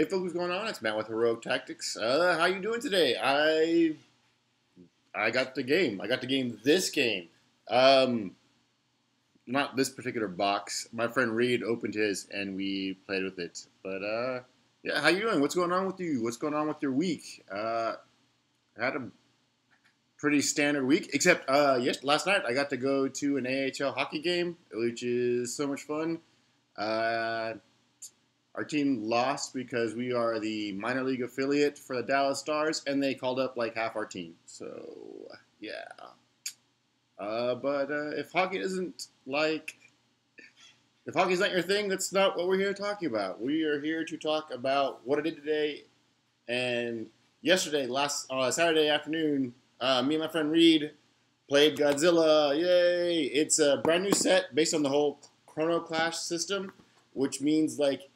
Hey folks, what's going on? It's Matt with Heroic Tactics. Uh, how you doing today? I I got the game. I got the game. This game, um, not this particular box. My friend Reed opened his and we played with it. But uh, yeah, how you doing? What's going on with you? What's going on with your week? Uh, I had a pretty standard week, except uh, yes, last night I got to go to an AHL hockey game, which is so much fun. Uh, our team lost because we are the minor league affiliate for the Dallas Stars, and they called up like half our team. So yeah. Uh, but uh, if hockey isn't like, if hockey's not your thing, that's not what we're here talking about. We are here to talk about what I did today and yesterday, last uh, Saturday afternoon. Uh, me and my friend Reed played Godzilla. Yay! It's a brand new set based on the whole Chrono Clash system, which means like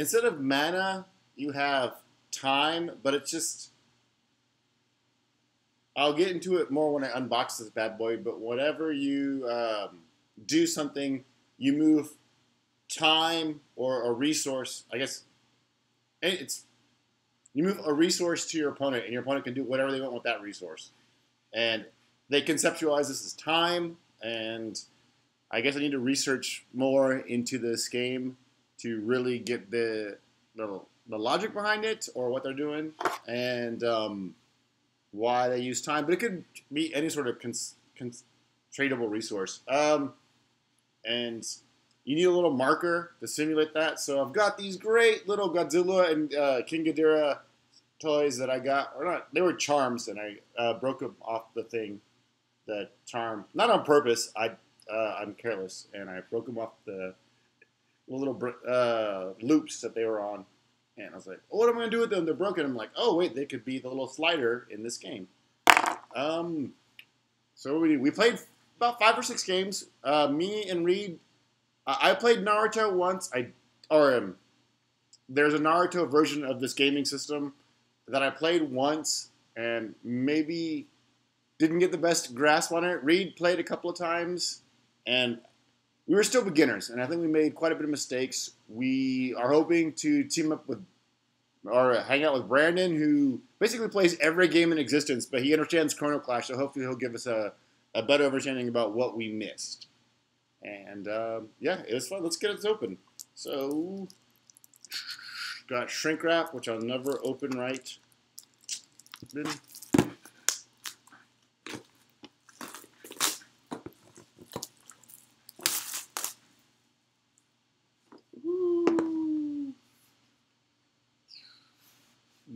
instead of mana, you have time, but it's just. I'll get into it more when I unbox this bad boy, but whatever you um, do something, you move time or a resource. I guess it's you move a resource to your opponent, and your opponent can do whatever they want with that resource. And they conceptualize this as time, and I guess I need to research more into this game to really get the the, the logic behind it or what they're doing and um, why they use time. But it could be any sort of cons- cons- tradable resource. Um, and you need a little marker to simulate that. So I've got these great little Godzilla and uh, King Ghidorah toys that I got, or not, they were charms, and I uh, broke them off the thing, the charm, not on purpose. I uh, I'm careless, and I broke them off the little uh, loops that they were on. And I was like, what am I going to do with them? They're broken. I'm like, oh, wait, they could be the little slider in this game. Um, so we, we played about five or six games. Uh, me and Reed, I played Naruto once. I or um, there's a Naruto version of this gaming system that I played once and maybe didn't get the best grasp on it. Reed played a couple of times, and we were still beginners, and I think we made quite a bit of mistakes. We are hoping to team up with or hang out with Brandon, who basically plays every game in existence, but he understands Chrono Clash, so hopefully he'll give us a, a better understanding about what we missed. And um, yeah, it was fun. Let's get it open. So, got shrink wrap, which I'll never open right. Then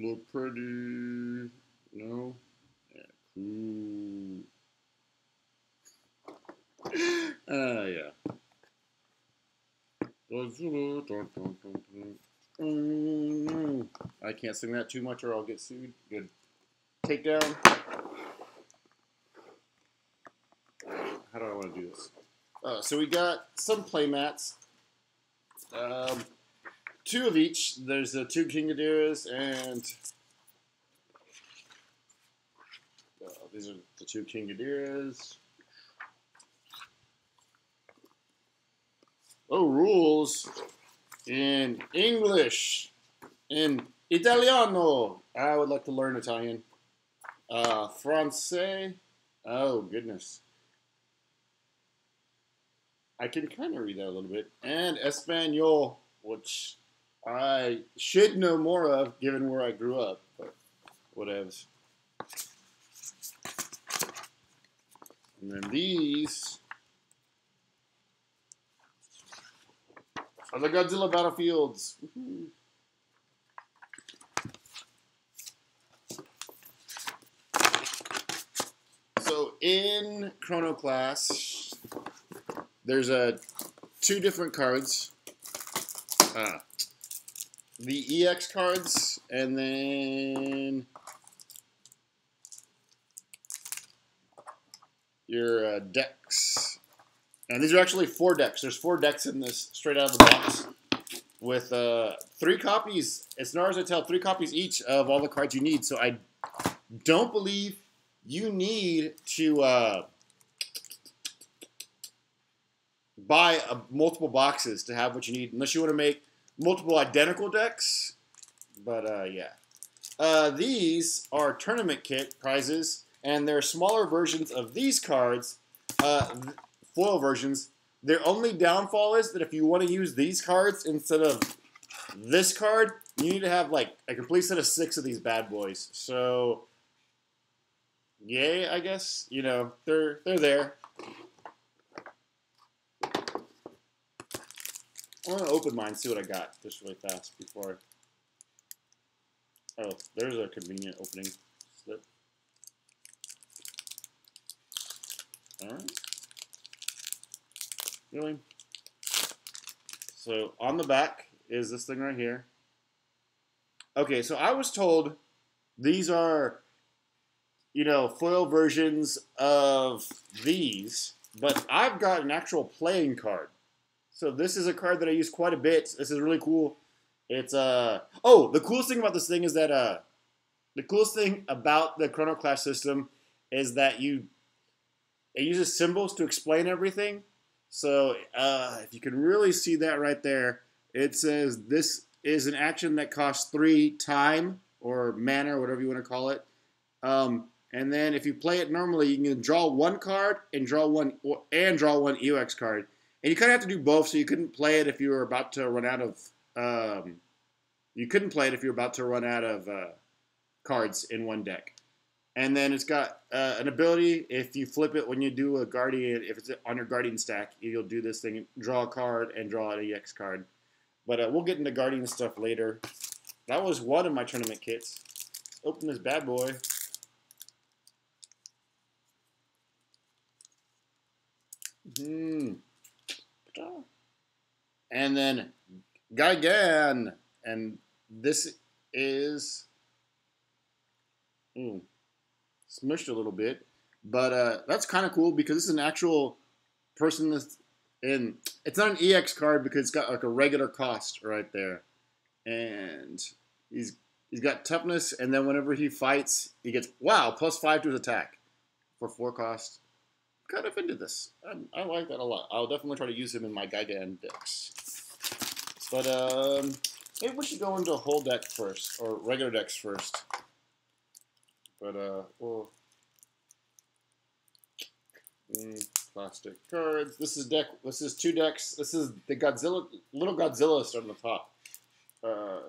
look pretty. No? Yeah, cool. Uh, yeah. I can't sing that too much or I'll get sued. Good. Takedown. How do I want to do this? Uh, so we got some play mats. Um, two of each. There's the two King Ghidorahs and uh, these are the two King Ghidorahs. Oh, rules in English, in Italiano. I would like to learn Italian. Uh, Francais. Oh goodness. I can kind of read that a little bit. And Espanol, which I should know more of given where I grew up, but whatevs. And then these are the Godzilla battlefields. So in Chrono Clash, there's a two different cards. Ah, the EX cards, and then your uh, decks. And these are actually four decks. There's four decks in this straight out of the box with uh, three copies, as far as I tell, three copies each of all the cards you need. So I don't believe you need to uh, buy a, multiple boxes to have what you need, unless you want to make multiple identical decks. But uh, yeah. Uh, these are tournament kit prizes, and they're smaller versions of these cards, uh, foil versions. Their only downfall is that if you want to use these cards instead of this card, you need to have like a complete set of six of these bad boys. So, yay, I guess. You know, they're they're there. I want to open mine, see what I got just really fast before. Oh, there's a convenient opening slip. Alright. Really? So on the back is this thing right here. Okay, so I was told these are, you know, foil versions of these, but I've got an actual playing card. So this is a card that I use quite a bit. This is really cool. It's uh oh, the coolest thing about this thing is that uh the coolest thing about the Chrono Clash system is that you it uses symbols to explain everything. So uh, if you can really see that right there, it says this is an action that costs three time or mana or whatever you want to call it. Um, and then if you play it normally, you can draw one card and draw one and draw one EOX card. And you kind of have to do both, so you couldn't play it if you were about to run out of. Um, you couldn't play it if you were about to run out of uh, cards in one deck. And then it's got uh, an ability if you flip it when you do a guardian, if it's on your guardian stack, you'll do this thing: draw a card and draw an EX card. But uh, we'll get into guardian stuff later. That was one of my tournament kits. Open this bad boy. Hmm. And then Gigan. And this is mm, smushed a little bit. But uh, that's kind of cool because this is an actual person that's in. It's not an EX card because it's got like a regular cost right there. And he's he's got toughness, and then whenever he fights, he gets wow plus five to his attack for four cost kind of into this. I, I, like that a lot. I'll definitely try to use him in my Gigan decks. But um, maybe we should go into whole deck first, or regular decks first. But uh, we'll mm, plastic cards. This is deck. This is two decks. This is the Godzilla, little Godzilla on the top. Uh,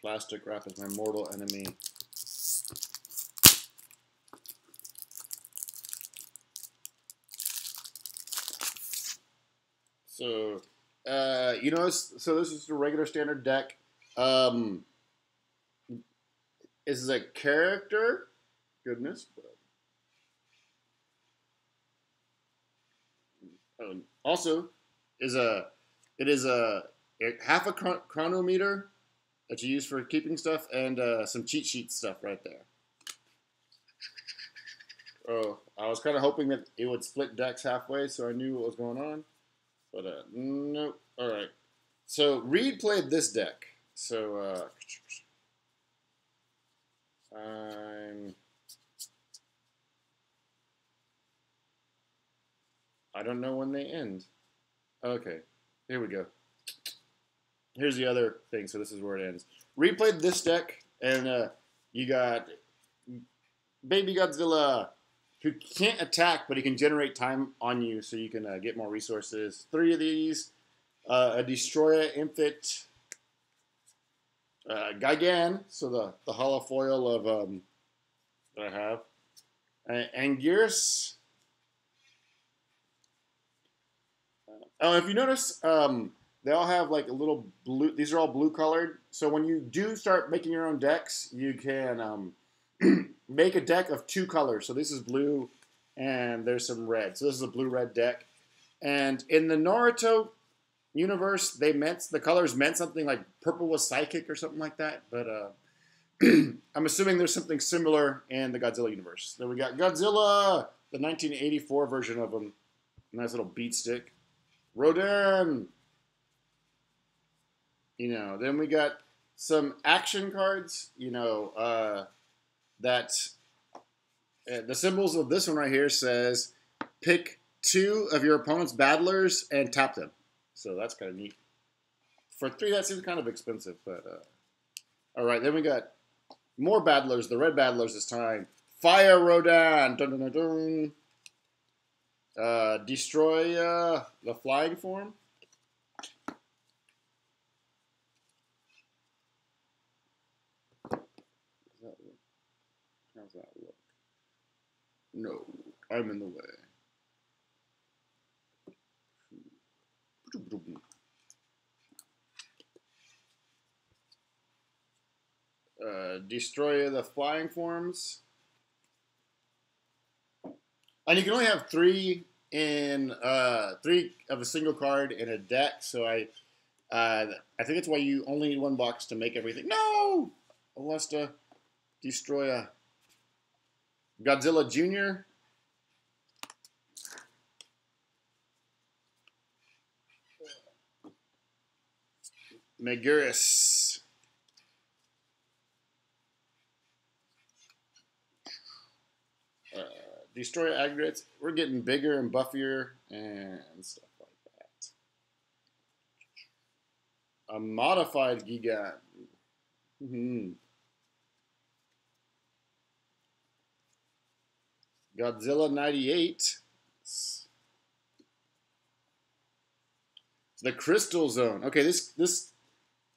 Plastic wrap is my mortal enemy. So, uh, you know, so this is a regular standard deck. Um, is a character. Goodness. Um, also, is a it is a half a chronometer that you use for keeping stuff, and uh, some cheat sheet stuff right there. Oh, I was kind of hoping that it would split decks halfway, so I knew what was going on. But uh, nope. All right. So Reed played this deck. So uh, I'm. I don't know when they end. Okay, here we go here's the other thing. So this is where it ends. Replayed this deck, and uh, you got Baby Godzilla, who can't attack, but he can generate time on you, so you can uh, get more resources. Three of these, uh, a Destoroyah Infant, uh, Gigan, so the the hollow foil of um, that I have, and Gears. Oh, if you notice, um, they all have like a little blue. These are all blue colored. So when you do start making your own decks, you can um, make a deck of two colors. So this is blue, and there's some red. So this is a blue-red deck. And in the Naruto universe, they meant the colors meant something like purple was psychic or something like that. But uh, I'm assuming there's something similar in the Godzilla universe. Then we got Godzilla, the 1984 version of him. Nice little beat stick. Rodan, you know, then we got some action cards, you know, uh, that Uh, the symbols of this one right here says pick two of your opponent's battlers and tap them. So that's kind of neat. For three, that seems kind of expensive, but uh, all right. Then we got more battlers, the red battlers this time. Fire Rodan, dun, dun, dun. Uh, destroy uh, the flying form. How's that look? No, I'm in the way. Uh, destroy the flying forms. And you can only have three in uh, three of a single card in a deck. So I, uh, I think that's why you only need one box to make everything. No, Alesta, destroy a Godzilla Junior. Megaris. Uh, destroy aggregates. We're getting bigger and buffier and stuff like that. A modified Giga. Mm-hmm. Godzilla 98. The Crystal Zone. Okay, this this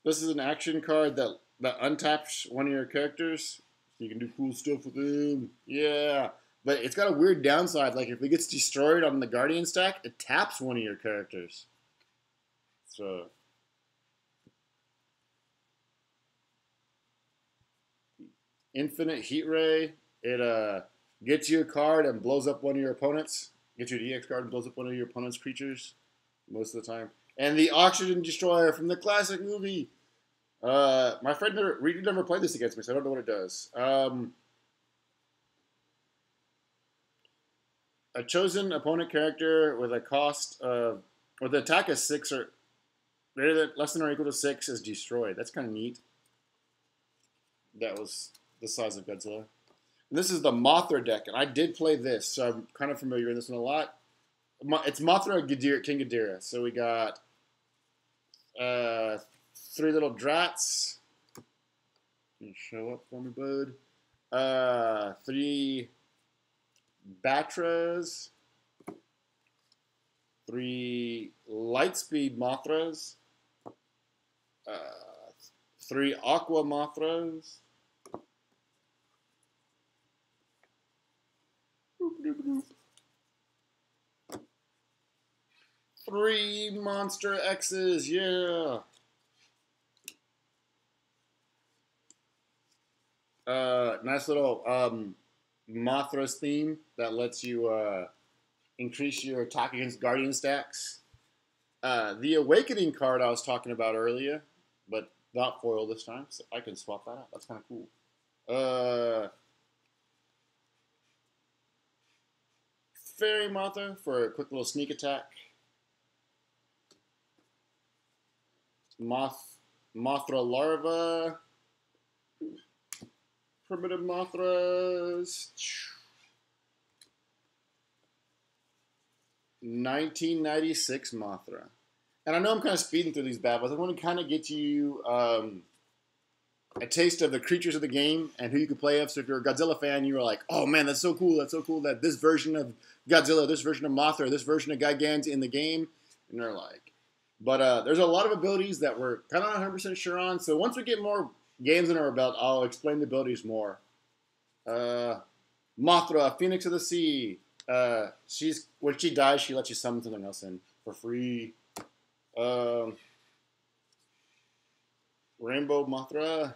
this is an action card that that untaps one of your characters. You can do cool stuff with them. Yeah. But it's got a weird downside. Like if it gets destroyed on the Guardian stack, it taps one of your characters. So Infinite Heat Ray. It uh gets you a card and blows up one of your opponents. Gets you an EX card and blows up one of your opponent's creatures most of the time. And the Oxygen Destroyer from the classic movie. Uh, my friend never, never played this against me, so I don't know what it does. Um, a chosen opponent character with a cost of, or the attack is six or greater than, less than or equal to six is destroyed. That's kind of neat. That was the size of Godzilla. This is the Mothra deck, and I did play this, so I'm kind of familiar with this one a lot. It's Mothra Ghidorah, King Ghidorah. So we got uh, three little drats. Show up for me, bud. Uh, three Battras. Three Lightspeed Mothras. Uh, three Aqua Mothras. Three Monster X's, yeah. Uh, nice little um, Mothra's theme that lets you uh, increase your attack against Guardian stacks. Uh, the Awakening card I was talking about earlier, but not foil this time, so I can swap that out. That's kind of cool. Uh, Fairy Mothra for a quick little sneak attack. Moth, Mothra Larva. Primitive Mothras. 1996 Mothra. And I know I'm kind of speeding through these bad ones. I want to kind of get you um, a taste of the creatures of the game and who you can play with. So if you're a Godzilla fan, you are like, oh man, that's so cool. That's so cool that this version of Godzilla, this version of Mothra, this version of Gigan in the game. And they're like, but uh, there's a lot of abilities that we're kind of not 100% sure on. So once we get more games in our belt, I'll explain the abilities more. Uh, Mothra, Phoenix of the Sea. Uh, she's when she dies, she lets you summon something else in for free. Um, Rainbow Mothra.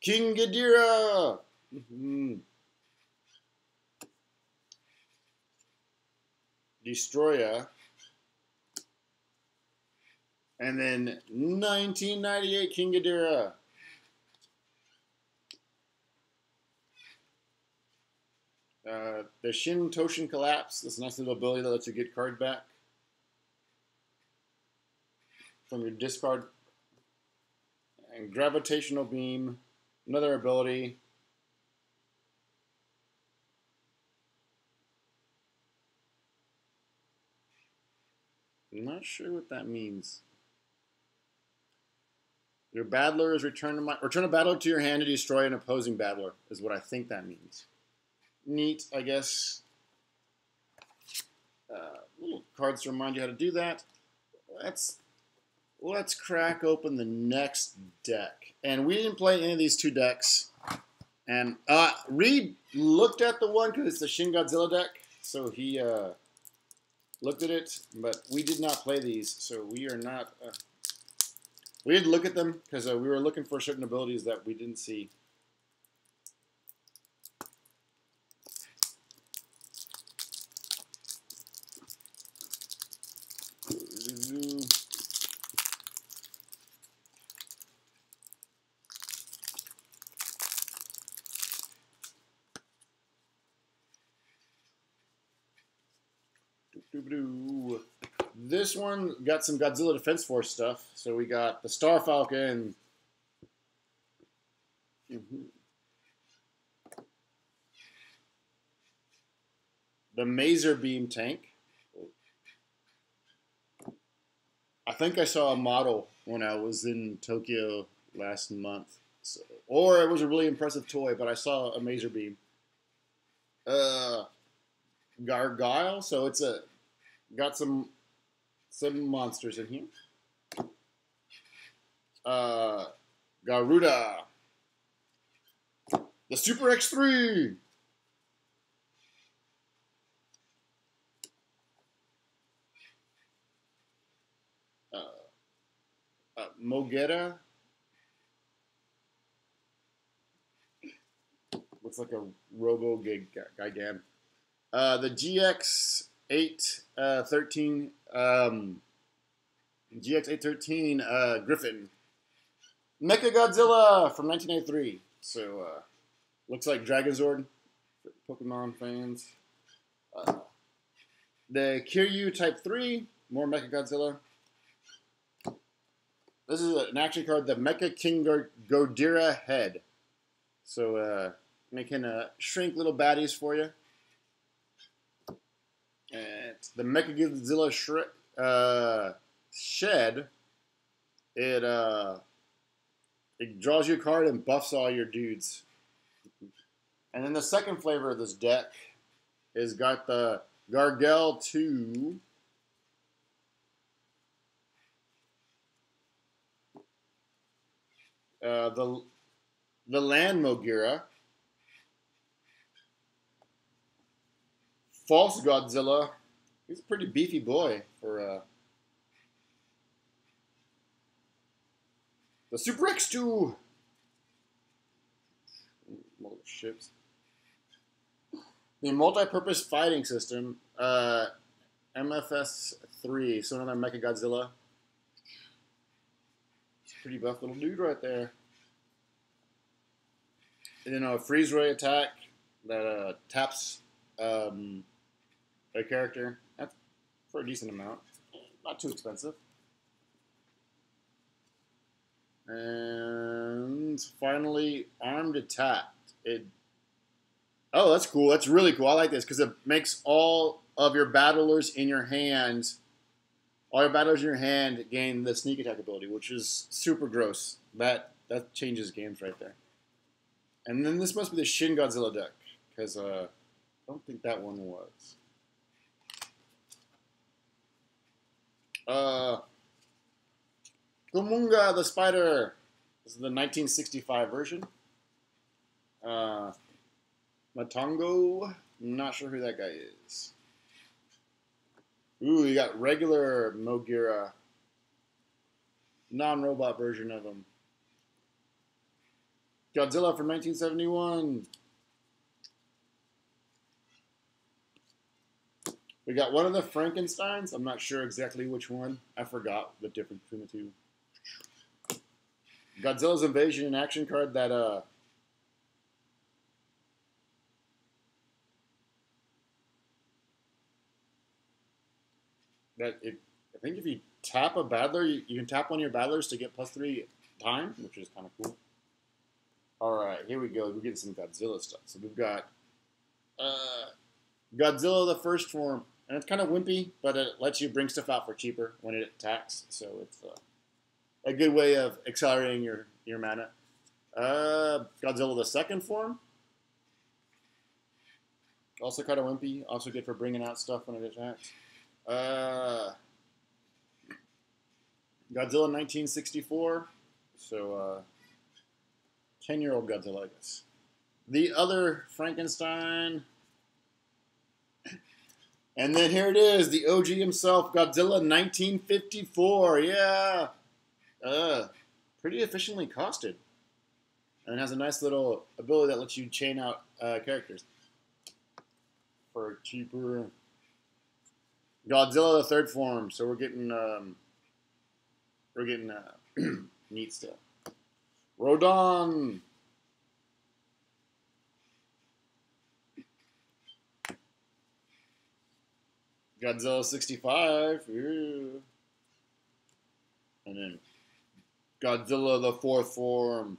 King Ghidorah. Mm-hmm. Destoroyah. And then 1998 King Ghidorah. Uh, the Shin Toshin Collapse. This nice little ability that lets you get card back from your discard. And Gravitational Beam. Another ability. I'm not sure what that means. Your battler is return to my return a battler to your hand to destroy an opposing battler is what I think that means. Neat, I guess. Uh, little cards to remind you how to do that. Let's let's crack open the next deck. And we didn't play any of these two decks. And uh, Reed looked at the one because it's the Shin Godzilla deck, so he uh, looked at it. But we did not play these, so we are not. Uh, we to look at them because uh, we were looking for certain abilities that we didn't see. This one got some Godzilla Defense Force stuff. So we got the Star Falcon. Mm -hmm. The Maser Beam tank. I think I saw a model when I was in Tokyo last month. So, or it was a really impressive toy, but I saw a Maser Beam. Uh, Gargoyle, so it's a got some some monsters in here. Uh, Garuda. The Super X3. Uh, uh, Mogera. Looks like a Robo Gigan. Uh, the GX 8 uh, 13 um, GX 813 uh, Griffin. Mecha Godzilla from 1983. So uh, looks like Dragonzord for Pokemon fans. Uh, the Kiryu Type 3, more Mecha Godzilla. This is an action card, the Mecha King Ghidorah Head. So uh, making uh, shrink little baddies for you. And the Mechagodzilla Shred, uh, Shed, it uh, it draws you a card and buffs all your dudes. And then the second flavor of this deck is got the Gargel 2. Uh, the the Land Mogira. False Godzilla. He's a pretty beefy boy for uh, the Super X2. ships. The multi-purpose fighting system, uh, MFS3, so another Mecha Godzilla. Pretty buff little dude right there. And then a freeze ray attack that uh, taps um, a character. That's for a decent amount. Not too expensive. And finally, armed attack. It. Oh, that's cool. That's really cool. I like this because it makes all of your battlers in your hand, all your battlers in your hand gain the sneak attack ability, which is super gross. That that changes games right there. And then this must be the Shin Godzilla deck because uh, I don't think that one was. Uh, Kumonga the Spider. This is the 1965 version. Uh, Matango. Not sure who that guy is. Ooh, you got regular Mogira. Non-robot version of him. Godzilla from 1971. We got one of the Frankensteins. I'm not sure exactly which one. I forgot the difference between the two. Godzilla's Invasion in action card that uh that if, I think if you tap a battler, you, you, can tap one of your battlers to get plus three time, which is kind of cool. All right, here we go. We're getting some Godzilla stuff. So we've got uh, Godzilla the first form, and it's kind of wimpy, but it lets you bring stuff out for cheaper when it attacks. So it's uh, a good way of accelerating your your mana. Uh, Godzilla the second form, also kind of wimpy. Also good for bringing out stuff when it attacks. Uh, Godzilla 1964. So, uh, 10 year old Godzilla, I guess. The other Frankenstein. And then here it is, the OG himself, Godzilla 1954. Yeah. Uh, pretty efficiently costed. And it has a nice little ability that lets you chain out uh, characters for cheaper. Godzilla the third form. So we're getting um, we're getting uh, neat stuff. Rodan. Godzilla 65. Ew. And then Godzilla the fourth form.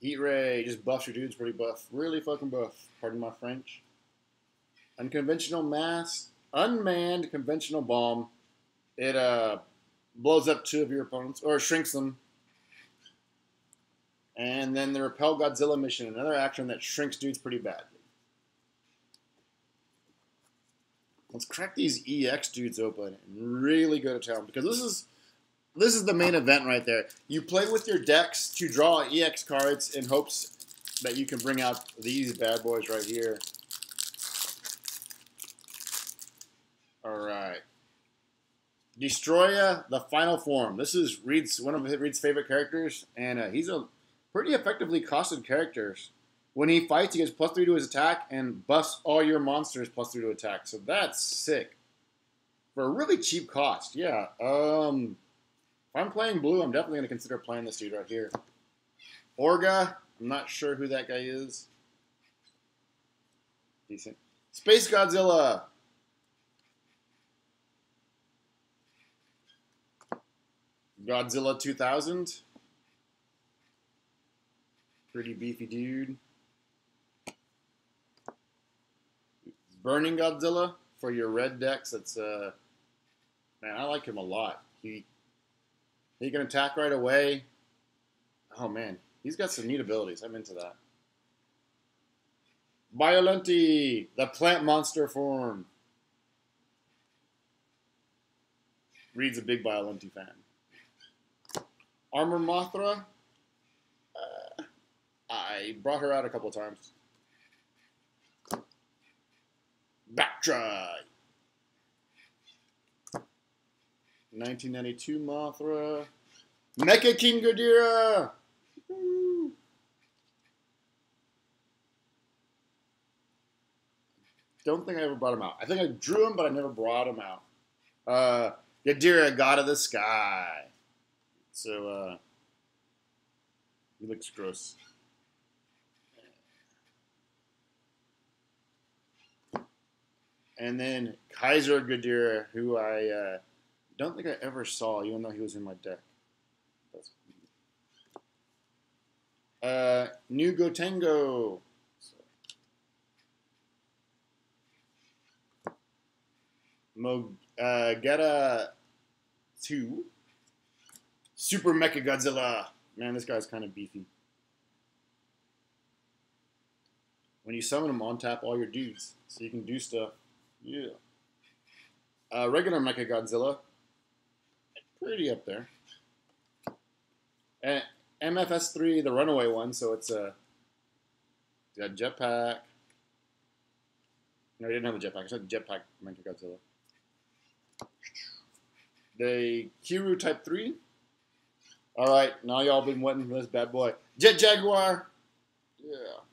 Heat Ray just buffs your dudes pretty buff. Really fucking buff. Pardon my French. Unconventional mass. Unmanned conventional bomb. It uh, blows up two of your opponents, or shrinks them. And then the Repel Godzilla mission, another action that shrinks dudes pretty badly. Let's crack these EX dudes open and really go to town because this is this is the main event right there. You play with your decks to draw EX cards in hopes that you can bring out these bad boys right here. All right. Destoroyah, the final form. This is Reed's one of Reed's favorite characters, and uh, he's a pretty effectively costed characters. When he fights, he gets plus three to his attack and buffs all your monsters plus three to attack. So that's sick for a really cheap cost. Yeah. Um, if I'm playing blue, I'm definitely going to consider playing this dude right here. Orga, I'm not sure who that guy is. Decent. Space Godzilla. Godzilla 2000. Pretty beefy dude. Burning Godzilla for your red decks. That's uh, man, I like him a lot. He he can attack right away. Oh man, he's got some neat abilities. I'm into that. Biollante, the plant monster form. Reed's a big Biollante fan. Armor Mothra. I brought her out a couple times. Battra. 1992 Mothra. Mecha King Ghidorah. Don't think I ever brought him out. I think I drew him, but I never brought him out. Uh, Ghidorah, God of the Sky. So, uh, he looks gross. And then Kaiser Ghidorah, who I uh, don't think I ever saw, even though he was in my deck. Uh, new Gotengo. Mo, uh, 2. Super Mecha Godzilla. Man, this guy's kind of beefy. When you summon him, on tap all your dudes, so you can do stuff. Yeah. Uh, regular Mecha Godzilla. Pretty up there. And MFS3, the runaway one, so it's a got jetpack. No, he didn't have a jetpack. I said jetpack Mecha Godzilla. The Kiryu Type 3. All right, now y'all been waiting for this bad boy. Jet Jaguar. Yeah.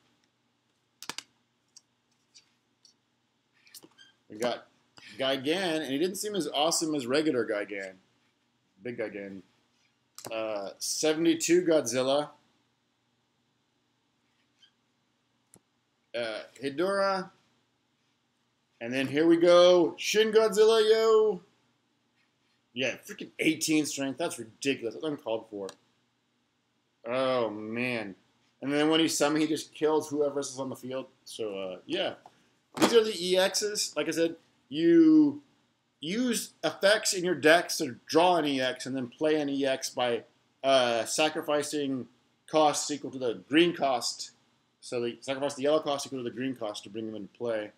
We got Gigan, and he didn't seem as awesome as regular Gigan. Big Gigan. Uh, 72 Godzilla. Uh, Ghidorah. And then here we go. Shin Godzilla, yo. Yeah, freaking 18 strength. That's ridiculous. That's uncalled for. Oh man. And then when he summons, he just kills whoever is on the field. So uh, yeah, these are the EXs. Like I said, you use effects in your decks to draw an EX and then play an EX by uh, sacrificing costs equal to the green cost. So they sacrifice the yellow cost equal to the green cost to bring them into play.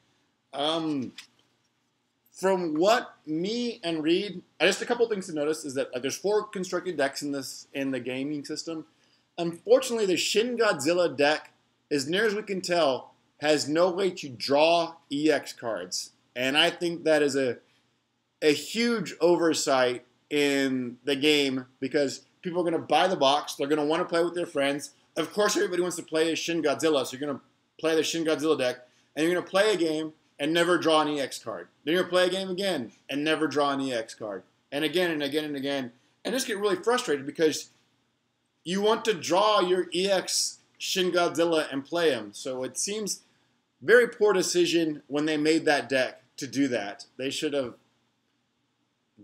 Um, from what me and Reed, just a couple things to notice is that uh, there's four constructed decks in this in the gaming system. Unfortunately, the Shin Godzilla deck, as near as we can tell, has no way to draw EX cards, and I think that is a a huge oversight in the game because people are going to buy the box. They're going to want to play with their friends. Of course, everybody wants to play as Shin Godzilla, so you're going to play the Shin Godzilla deck, and you're going to play a game and never draw an EX card. Then you're going to play a game again and never draw an EX card, and again and again and again, and just get really frustrated because you want to draw your EX Shin Godzilla and play him. So it seems very poor decision when they made that deck to do that. They should have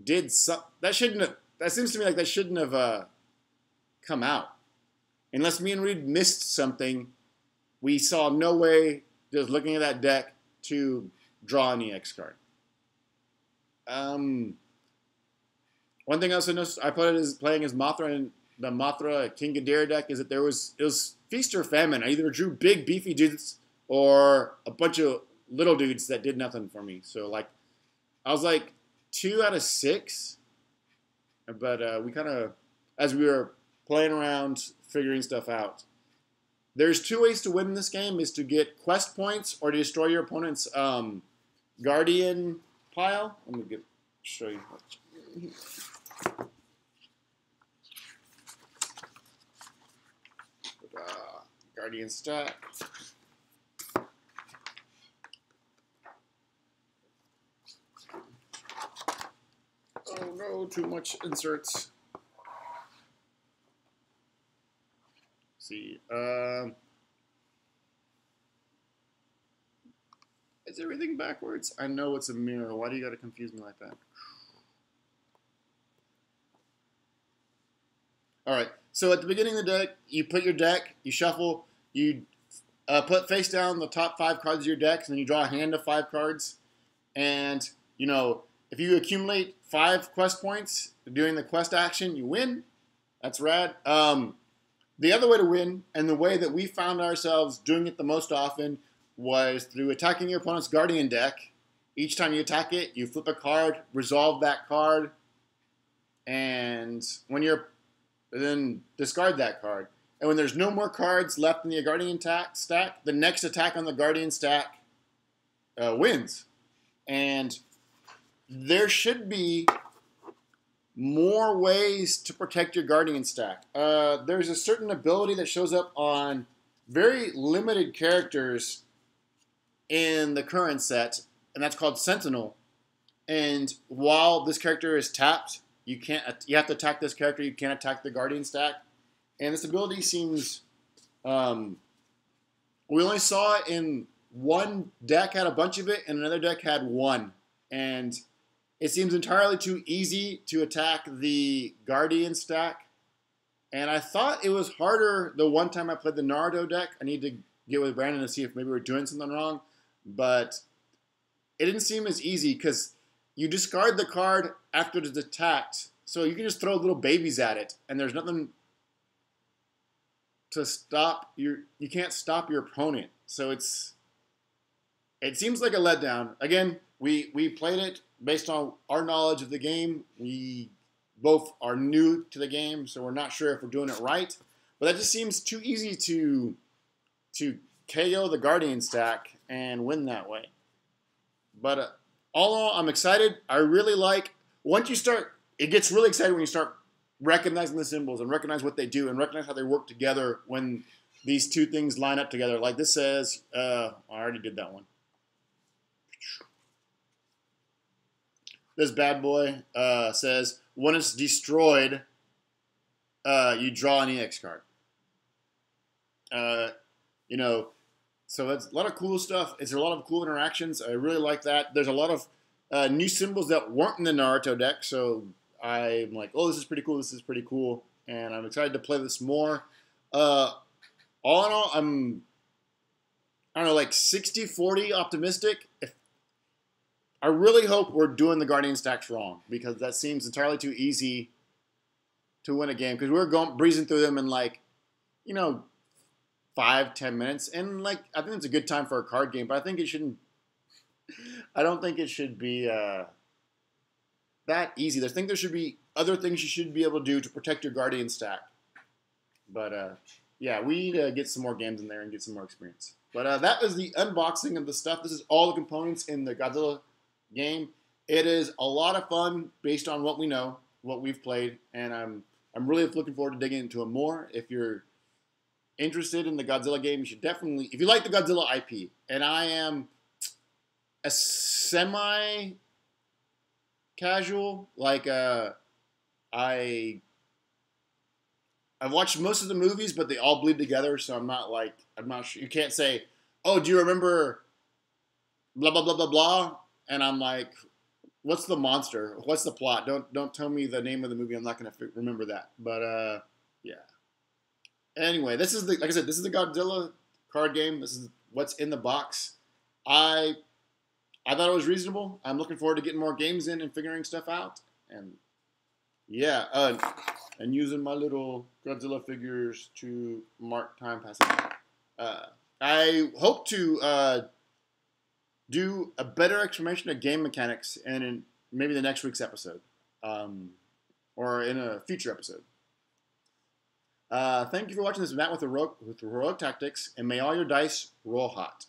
did some. That shouldn't have. That seems to me like that shouldn't have uh, come out. Unless me and Reed missed something, we saw no way just looking at that deck to draw an EX card. Um, one thing I also noticed, I put it as playing as Mothra and the Mothra King Ghidorah deck is that there was it was feast or famine. I either drew big beefy dudes or a bunch of little dudes that did nothing for me. So like, I was like two out of six, but uh, we kind of as we were playing around figuring stuff out. There's two ways to win this game: is to get quest points or to destroy your opponent's um, guardian pile. Let me get show you. Uh, guardian stack. Oh no, too much inserts. see. Um, is everything backwards? I know it's a mirror. Why do you got to confuse me like that? All right. So at the beginning of the deck, you put your deck, you shuffle, you uh, put face down the top five cards of your deck, and then you draw a hand of five cards. And, you know, if you accumulate five quest points doing the quest action, you win. That's rad. Um, the other way to win, and the way that we found ourselves doing it the most often, was through attacking your opponent's Guardian deck. Each time you attack it, you flip a card, resolve that card, and when you're then discard that card. And when there's no more cards left in the Guardian attack stack, the next attack on the Guardian stack uh, wins. And there should be more ways to protect your Guardian stack. Uh, there's a certain ability that shows up on very limited characters in the current set, and that's called Sentinel. And while this character is tapped, you can't you have to attack this character. You can't attack the Guardian stack. And this ability seems um, we only saw it in one deck had a bunch of it, and another deck had one. And it seems entirely too easy to attack the Guardian stack. And I thought it was harder the one time I played the Naruto deck. I need to get with Brandon to see if maybe we're doing something wrong. But it didn't seem as easy because you discard the card after it's attacked. So you can just throw little babies at it, and there's nothing to stop your you can't stop your opponent. So it's it seems like a letdown. Again, we we played it based on our knowledge of the game, we both are new to the game, so we're not sure if we're doing it right. But that just seems too easy to to KO the Guardian stack and win that way. But uh, all in all, I'm excited. I really like once you start. It gets really exciting when you start recognizing the symbols and recognize what they do and recognize how they work together when these two things line up together. Like this says, uh, I already did that one. This bad boy uh, says when it's destroyed, uh, you draw an EX card. Uh, you know, so that's a lot of cool stuff. It's a lot of cool interactions. I really like that. There's a lot of uh, new symbols that weren't in the Naruto deck, so I'm like, oh, this is pretty cool. This is pretty cool, and I'm excited to play this more. Uh, all in all, I'm I don't know, like 60-40 optimistic. If I really hope we're doing the Guardian stacks wrong because that seems entirely too easy to win a game because we're going breezing through them in like, you know, five ten minutes, and like I think it's a good time for a card game, but I think it shouldn't. I don't think it should be uh, that easy. I think there should be other things you should be able to do to protect your Guardian stack. But uh, yeah, we need to get some more games in there and get some more experience. But uh, that was the unboxing of the stuff. This is all the components in the Godzilla game. It is a lot of fun based on what we know, what we've played, and I'm I'm really looking forward to digging into it more. If you're interested in the Godzilla game, you should definitely, if you like the Godzilla IP, and I am a semi casual, like uh, I I've watched most of the movies, but they all bleed together, so I'm not like I'm not sure. You can't say, "Oh, do you remember?" Blah blah blah blah blah, and I'm like, "What's the monster? What's the plot?" Don't don't tell me the name of the movie. I'm not gonna remember that. But uh, yeah. Anyway, this is the like I said, this is the Godzilla card game. This is what's in the box. I I thought it was reasonable. I'm looking forward to getting more games in and figuring stuff out. And yeah, uh, and using my little Godzilla figures to mark time passing. Uh, I hope to uh, do a better explanation of game mechanics and in maybe the next week's episode, um, or in a future episode. Uh, thank you for watching this Matt with heroic, with heroic tactics, and may all your dice roll hot.